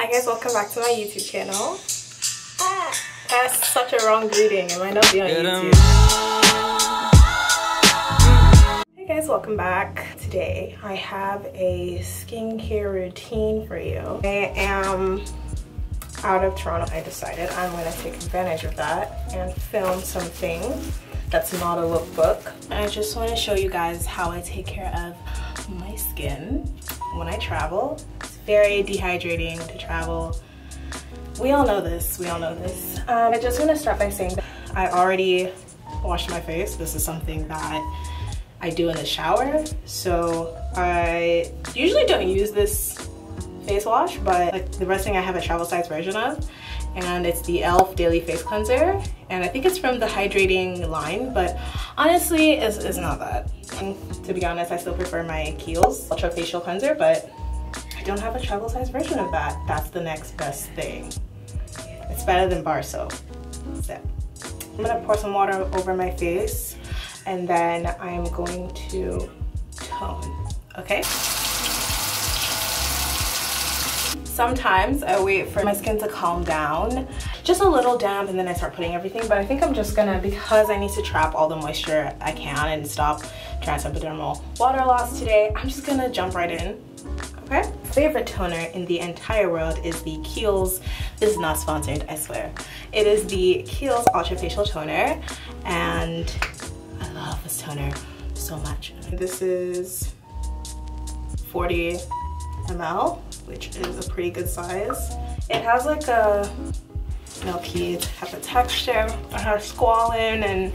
Hi guys, welcome back to my YouTube channel. Ah, that's such a wrong greeting. It might not be on YouTube. Hey guys, welcome back. Today I have a skincare routine for you. I am out of Toronto. I decided I'm going to take advantage of that and film something that's not a lookbook. I just want to show you guys how I take care of my skin when I travel very dehydrating to travel. We all know this, we all know this. Um, I just wanna start by saying that I already washed my face. This is something that I do in the shower. So I usually don't use this face wash, but like the rest thing I have a travel size version of and it's the e.l.f. Daily Face Cleanser. And I think it's from the hydrating line, but honestly, it's, it's not that. And to be honest, I still prefer my Kiehl's Ultra Facial Cleanser, but I don't have a travel size version of that. That's the next best thing. It's better than bar soap. So, I'm gonna pour some water over my face and then I'm going to tone, okay? Sometimes I wait for my skin to calm down, just a little damp and then I start putting everything, but I think I'm just gonna, because I need to trap all the moisture I can and stop transepidermal water loss today, I'm just gonna jump right in Favorite toner in the entire world is the Kiehl's, this is not sponsored, I swear. It is the Kiehl's Ultra Facial Toner, and I love this toner so much. This is 40 ml, which is a pretty good size. It has like a milky type of texture. It has squalene and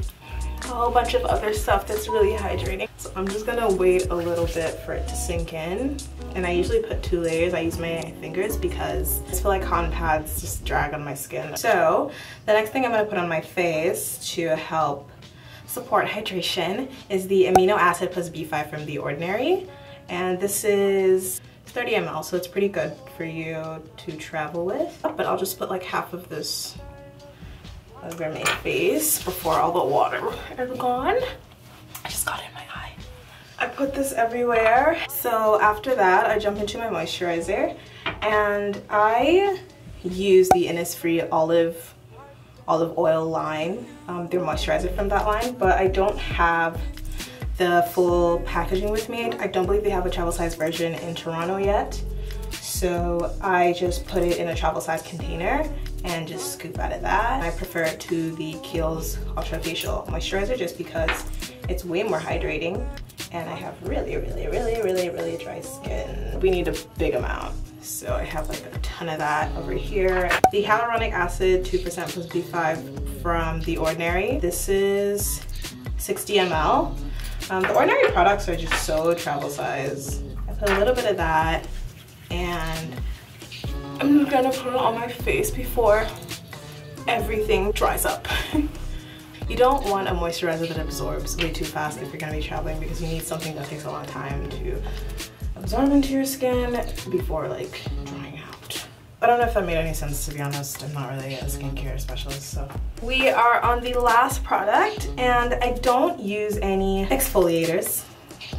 a whole bunch of other stuff that's really hydrating. So I'm just gonna wait a little bit for it to sink in. And I usually put two layers. I use my fingers because I feel like cotton pads just drag on my skin. So the next thing I'm gonna put on my face to help support hydration is the amino acid plus B5 from The Ordinary. And this is 30 ml, so it's pretty good for you to travel with. But I'll just put like half of this over my face before all the water is gone. I just got it in my eye. I put this everywhere. So after that, I jump into my moisturizer and I use the Innisfree olive olive oil line, um, their moisturizer from that line, but I don't have the full packaging with me. I don't believe they have a travel size version in Toronto yet. So I just put it in a travel size container and just scoop out of that. I prefer it to the Kiehl's Ultra Facial Moisturizer just because it's way more hydrating and I have really, really, really, really, really dry skin. We need a big amount. So I have like a ton of that over here. The hyaluronic acid 2% plus B5 from The Ordinary. This is 60 ml. Um, the Ordinary products are just so travel size. I put a little bit of that and I'm gonna put it on my face before everything dries up. you don't want a moisturizer that absorbs way too fast if you're gonna be traveling because you need something that takes a long time to absorb into your skin before like drying out. I don't know if that made any sense to be honest. I'm not really a skincare specialist, so. We are on the last product and I don't use any exfoliators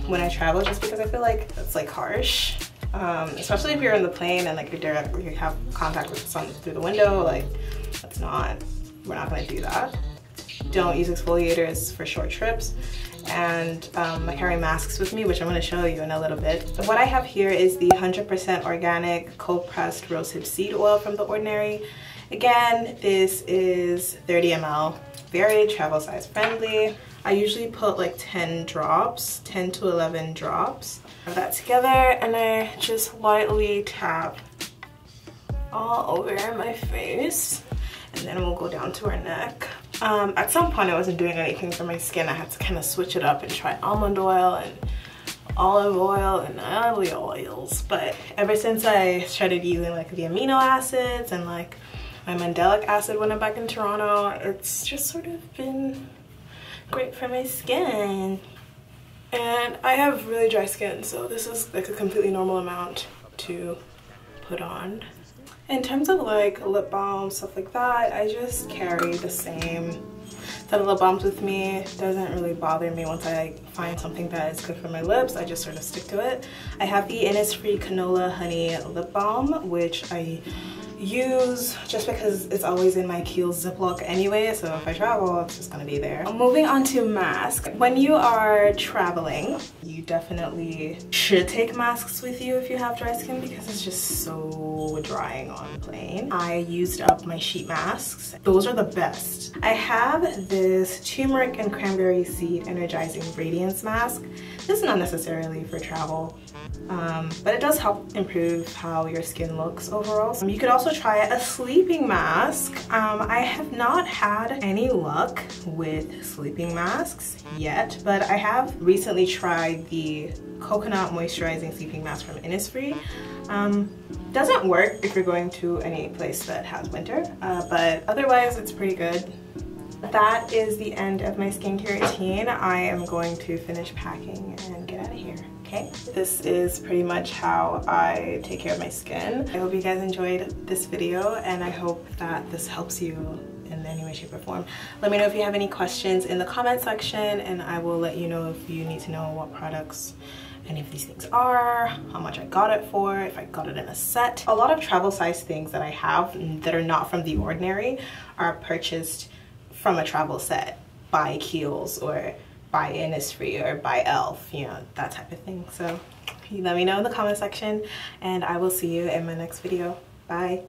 when I travel just because I feel like it's like harsh um, especially if you're in the plane and like you have contact with the sun through the window, like that's not, we're not gonna do that. Don't use exfoliators for short trips. And um, I carry masks with me, which I'm gonna show you in a little bit. What I have here is the 100% organic cold pressed rosehip seed oil from The Ordinary. Again, this is 30 ml, very travel size friendly. I usually put like 10 drops, 10 to 11 drops that together and I just lightly tap all over my face and then we'll go down to our neck. Um, at some point I wasn't doing anything for my skin. I had to kind of switch it up and try almond oil and olive oil and other oils. But ever since I started using like the amino acids and like my mandelic acid when I'm back in Toronto, it's just sort of been great for my skin. And I have really dry skin, so this is like a completely normal amount to put on. In terms of like lip balm, stuff like that, I just carry the same set of lip balms with me. Doesn't really bother me once I find something that is good for my lips. I just sort of stick to it. I have the Innisfree Canola Honey Lip Balm, which I use just because it's always in my Kiehl's Ziploc anyway so if I travel it's just gonna be there. Moving on to mask. When you are traveling you definitely should take masks with you if you have dry skin because it's just so drying on the plane. I used up my sheet masks. Those are the best. I have this turmeric and cranberry seed energizing radiance mask. This is not necessarily for travel um, but it does help improve how your skin looks overall. Um, you could also try a sleeping mask. Um, I have not had any luck with sleeping masks yet, but I have recently tried the coconut moisturizing sleeping mask from Innisfree. Um, doesn't work if you're going to any place that has winter, uh, but otherwise it's pretty good. That is the end of my skincare routine. I am going to finish packing and get out of here okay? This is pretty much how I take care of my skin. I hope you guys enjoyed this video and I hope that this helps you in any way, shape, or form. Let me know if you have any questions in the comment section and I will let you know if you need to know what products any of these things are, how much I got it for, if I got it in a set. A lot of travel size things that I have that are not from The Ordinary are purchased from a travel set by Kiehl's or by Innisfree or by e.l.f., you know, that type of thing. So let me know in the comment section and I will see you in my next video. Bye.